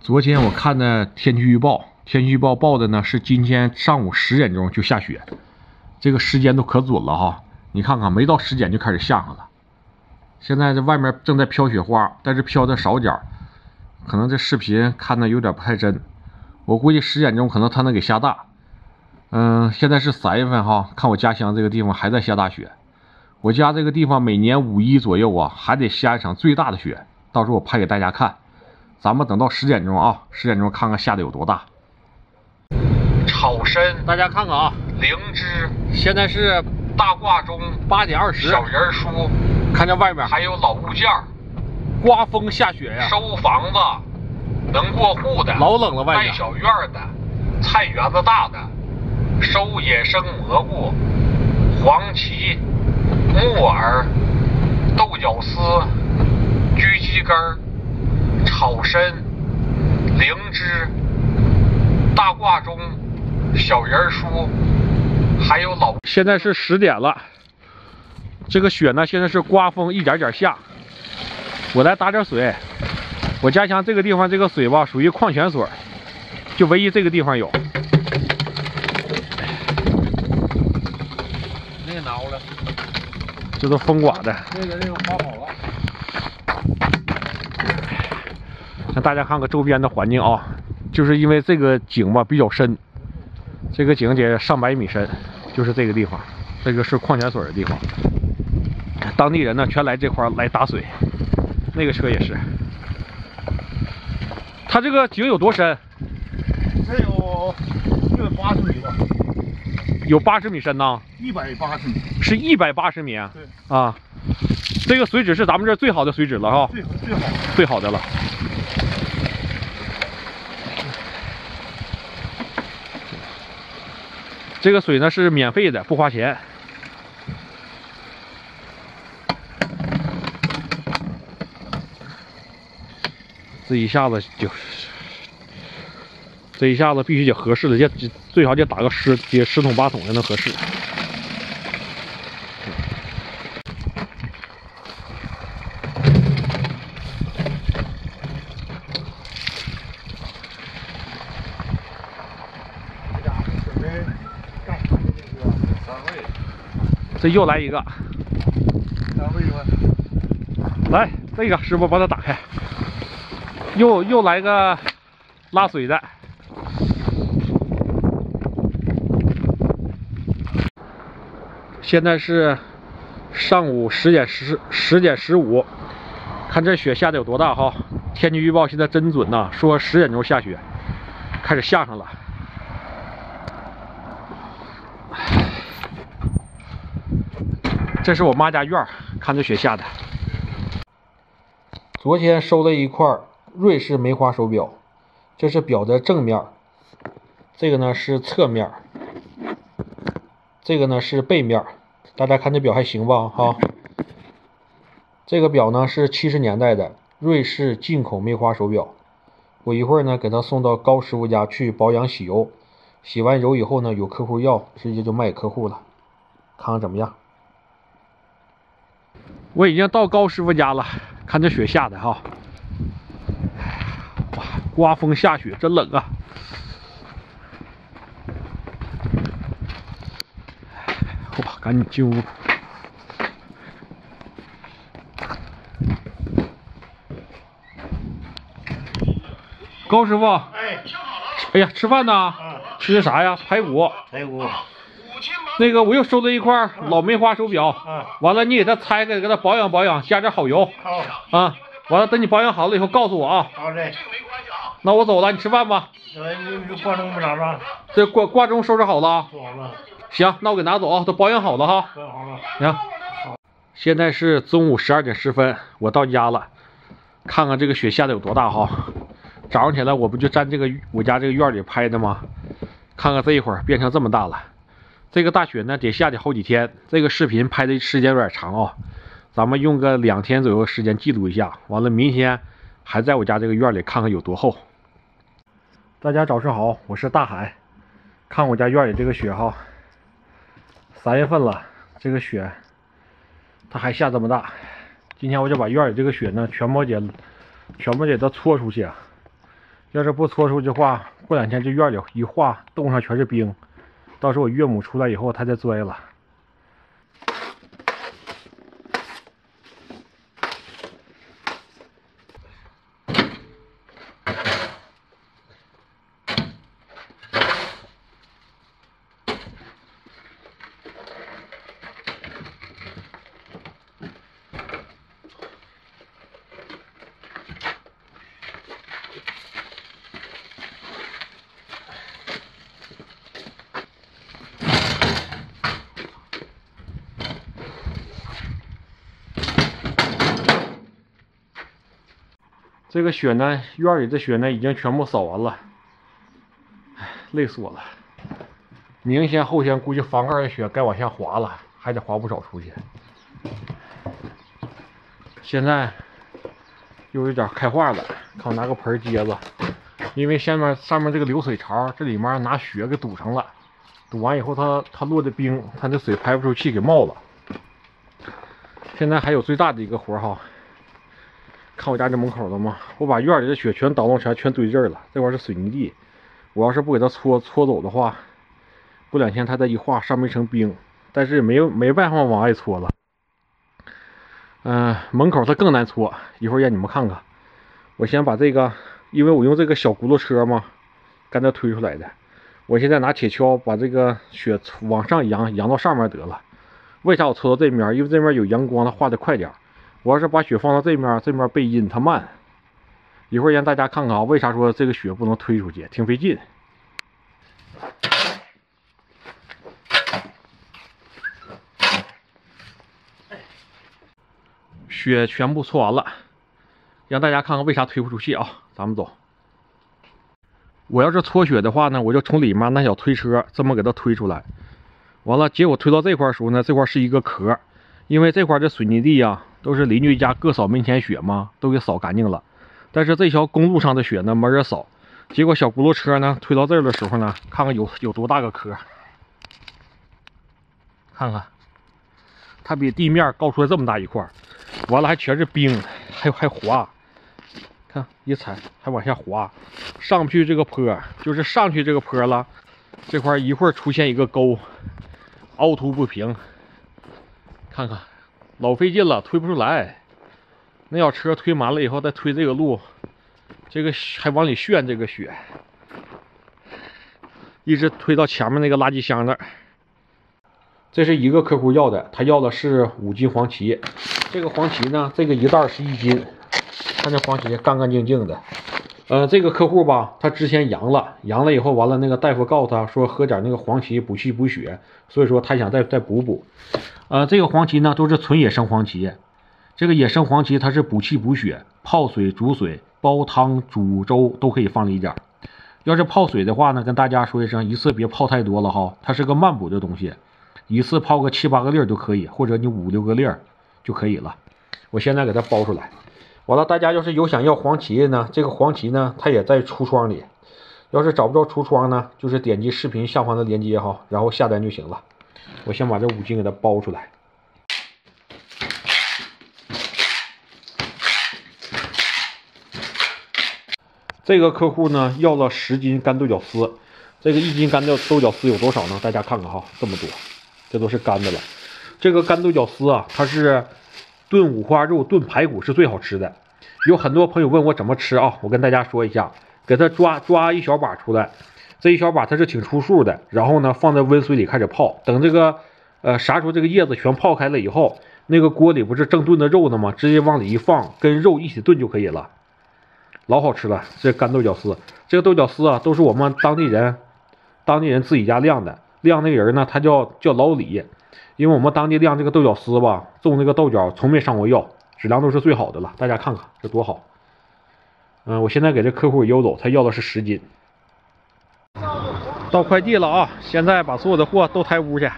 昨天我看的天气预报，天气预报报的呢是今天上午十点钟就下雪，这个时间都可准了哈。你看看，没到十点就开始下上了。现在这外面正在飘雪花，但是飘的少点，可能这视频看的有点不太真。我估计十点钟可能它能给下大。嗯，现在是三月份哈，看我家乡这个地方还在下大雪。我家这个地方每年五一左右啊，还得下一场最大的雪，到时候我拍给大家看。咱们等到十点钟啊，十点钟看看下的有多大。草参，大家看看啊，灵芝，现在是大挂钟，八点二十，小人书，看这外面还有老物件儿，刮风下雪呀，收房子能过户的，老冷了外面，带小院的，菜园子大的，收野生蘑菇，黄芪、木耳、豆角丝、狙击根儿。草参、灵芝、大挂钟、小人书，还有老。现在是十点了，这个雪呢，现在是刮风一点点下。我来打点水。我家乡这个地方这个水吧，属于矿泉水，就唯一这个地方有。那个拿过来，这都风刮的。那个那个刮好了。让大家看看周边的环境啊，就是因为这个井吧比较深，这个井得上百米深，就是这个地方，这个是矿泉水的地方。当地人呢全来这块来打水，那个车也是。它这个井有多深？这有一百八十米吧。有八十米深呐？一百八十米。是一百八十米啊？对。啊，这个水质是咱们这最好的水质了哈。最最好最好的了。这个水呢是免费的，不花钱。这一下子就，这一下子必须得合适的，要最好得打个十得十桶八桶才能合适。这又来一个，来这个师傅把它打开，又又来个拉水的。现在是上午十点十十点十五，看这雪下的有多大哈！天气预报现在真准呐，说十点钟下雪，开始下上了。这是我妈家院儿，看这雪下的。昨天收了一块瑞士梅花手表，这是表的正面，这个呢是侧面，这个呢是背面。大家看这表还行吧？哈，这个表呢是七十年代的瑞士进口梅花手表。我一会儿呢给他送到高师傅家去保养洗油，洗完油以后呢有客户要，直接就卖给客户了。看看怎么样？我已经到高师傅家了，看这雪下的哈，哇，刮风下雪真冷啊！哇，赶紧进屋。高师傅，哎，哎呀，吃饭呢？吃的啥呀？排骨。排骨。那个我又收了一块老梅花手表，完了你给它拆开，给它保养保养，加点好油。好。啊，完了等你保养好了以后告诉我啊。好嘞。那我走了，你吃饭吧。你挂钟不？这挂挂钟收拾好了。收好了。行，那我给拿走啊，都保养好了哈。保养好了。行。现在是中午十二点十分，我到家了，看看这个雪下的有多大哈。早上起来我不就站这个我家这个院里拍的吗？看看这一会儿变成这么大了。这个大雪呢，得下得好几天。这个视频拍的时间有点长啊，咱们用个两天左右时间记录一下。完了，明天还在我家这个院里看看有多厚。大家早上好，我是大海。看我家院里这个雪哈，三月份了，这个雪它还下这么大。今天我就把院里这个雪呢，全部给全部给它搓出去。要是不搓出去的话，过两天这院里一化，冻上全是冰，到时候我岳母出来以后，他再拽了。这个雪呢，院里的雪呢已经全部扫完了，唉，累死我了。明天后天估计房盖的雪该往下滑了，还得滑不少出去。现在又有点开化了，看我拿个盆接着，因为下面上面这个流水槽，这里面拿雪给堵上了，堵完以后它它落的冰，它的水排不出去给冒了。现在还有最大的一个活哈。看我家这门口了吗？我把院里的雪全倒弄全全堆这儿了。这块是水泥地，我要是不给它搓搓走的话，过两天它再一化，上面一层冰，但是没有没办法往外搓了。嗯，门口它更难搓，一会儿让你们看看。我先把这个，因为我用这个小轱辘车嘛，刚才推出来的。我现在拿铁锹把这个雪往上扬，扬到上面得了。为啥我搓到这面？因为这面有阳光，它化的快点。我要是把雪放到这面，这面背阴，它慢。一会儿让大家看看啊，为啥说这个雪不能推出去，挺费劲。雪全部搓完了，让大家看看为啥推不出去啊？咱们走。我要是搓雪的话呢，我就从里面那小推车这么给它推出来。完了，结果推到这块时候呢，这块是一个壳，因为这块的水泥地呀。都是邻居家各扫门前雪嘛，都给扫干净了。但是这条公路上的雪呢，没人扫。结果小轱辘车呢推到这儿的时候呢，看看有有多大个壳，看看，它比地面高出来这么大一块，完了还全是冰，还还滑，看一踩还往下滑，上不去这个坡，就是上去这个坡了，这块一会儿出现一个沟，凹凸不平，看看。老费劲了，推不出来。那小车推满了以后，再推这个路，这个还往里炫这个雪，一直推到前面那个垃圾箱那儿。这是一个客户要的，他要的是五斤黄芪。这个黄芪呢，这个一袋是一斤，看这黄芪干干净净的。呃，这个客户吧，他之前阳了，阳了以后完了，那个大夫告诉他说喝点那个黄芪补气补血，所以说他想再再补补。呃，这个黄芪呢都是纯野生黄芪，这个野生黄芪它是补气补血，泡水、煮水、煲汤、煮粥都可以放一点。要是泡水的话呢，跟大家说一声，一次别泡太多了哈，它是个慢补的东西，一次泡个七八个粒儿都可以，或者你五六个粒儿就可以了。我现在给它包出来，完了大家要是有想要黄芪的呢，这个黄芪呢它也在橱窗里，要是找不着橱窗呢，就是点击视频下方的链接哈，然后下单就行了。我先把这五斤给它包出来。这个客户呢要了十斤干豆角丝，这个一斤干豆豆角丝有多少呢？大家看看哈，这么多，这都是干的了。这个干豆角丝啊，它是炖五花肉、炖排骨是最好吃的。有很多朋友问我怎么吃啊，我跟大家说一下，给它抓抓一小把出来。这一小把它是挺出数的，然后呢放在温水里开始泡，等这个呃啥时候这个叶子全泡开了以后，那个锅里不是正炖的肉呢吗？直接往里一放，跟肉一起炖就可以了，老好吃了。这干豆角丝，这个豆角丝啊都是我们当地人，当地人自己家晾的，晾那个人呢他叫叫老李，因为我们当地晾这个豆角丝吧，种那个豆角从没上过药，质量都是最好的了。大家看看这多好，嗯，我现在给这客户邮走，他要的是十斤。到快递了啊！现在把所有的货都抬屋去。